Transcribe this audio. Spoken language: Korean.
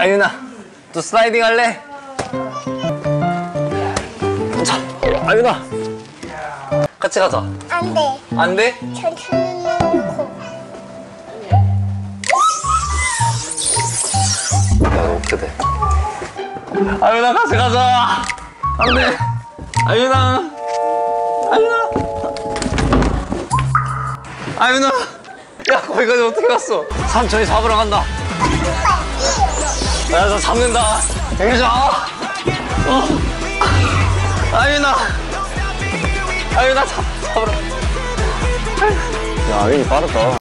아윤아, 또 슬라이딩 할래? 자, 아윤아. 같이 가자. 안 돼. 안 돼? 천천히 놓고. 야, 너 어떻게 돼? 아윤아, 같이 가자. 안 돼. 아윤아. 아윤아. 아윤아. 야, 거기까지 어떻게 갔어? 삼촌이 잡으러 간다. 야, 너 잡는다. 여기 좀 와. 어. 아윤아. 아윤아, 잡, 잡으러. 야, 아윤이 빠르다.